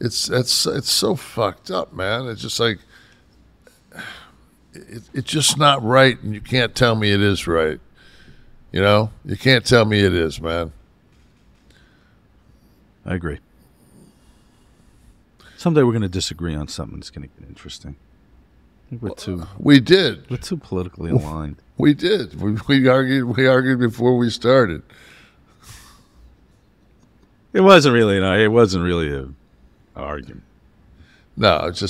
It's it's it's so fucked up, man. It's just like it, it's just not right, and you can't tell me it is right. You know, you can't tell me it is, man. I agree. Someday we're going to disagree on something It's going to get interesting. We're too We did. we're too politically aligned. We did. We, we argued. We argued before we started. It wasn't really an, it wasn't really a argument. No, it's just